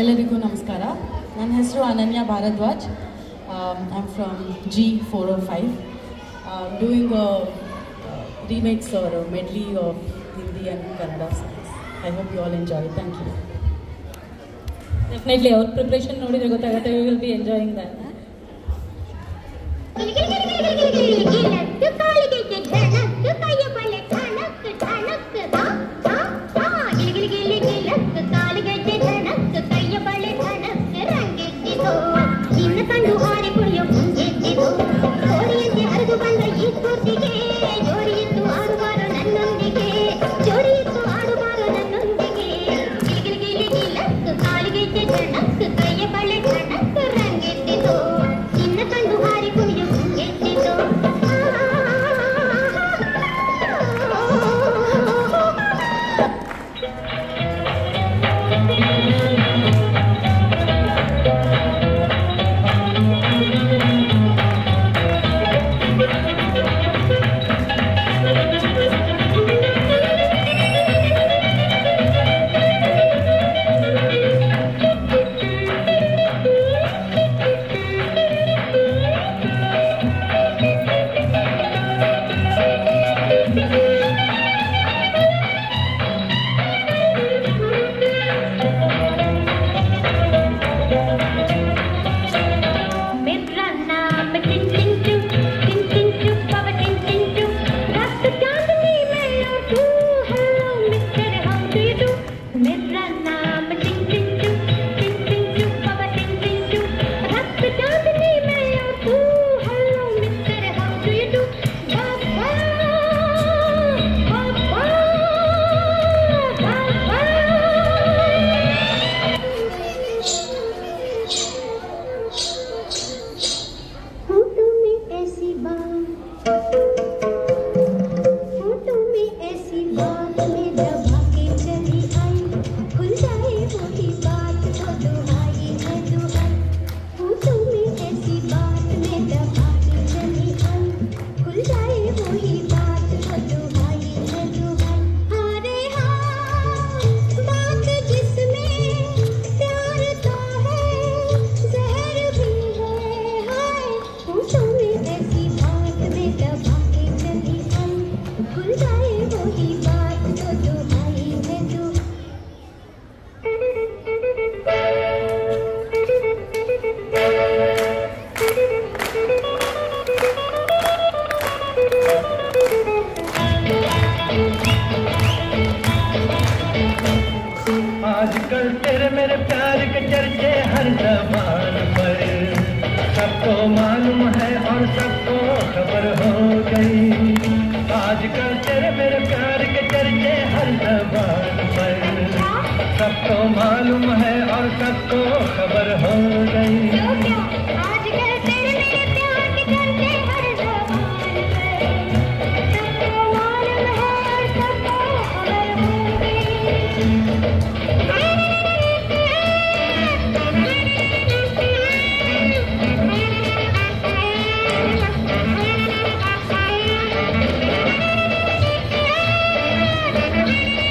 ಎಲ್ಲರಿಗೂ ನಮಸ್ಕಾರ. ನನ್ನ ಹೆಸರು Ananya Bharadwaj. I am from G four O five doing remakes or medley of Hindi and Kannada songs I hope you all enjoy thank you definitely ಅವ್ರ preparation ನೋಡಿದರೆ ಗೊತ್ತಾಗುತ್ತೆ. You will be enjoying that तेरे मेरे प्यार के चर्चे हर जबान पर। सबको मालूम है और सबको खबर हो गई। आजकल तेरे मेरे प्यार के चर्चे हर जबान पर। सबको मालूम है और सबको खबर हो Música